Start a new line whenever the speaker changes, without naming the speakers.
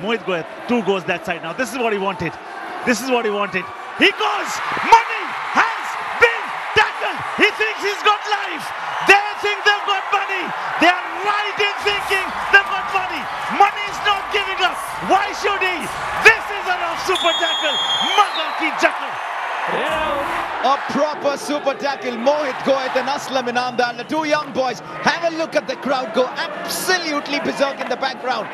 Mohit Goyat. two goes that side now. This is what he wanted. This is what he wanted. He goes. Mani has been tackled. He thinks he's got life. They think they've got Mani. They are right in thinking they've got Mani. Mani is not giving up. Why should he? This is a rough super tackle. Maga ki jackal.
A proper super tackle. Mohit Goyat and Aslam Inamdar, the two young boys. Have a look at the crowd go absolutely berserk in the background.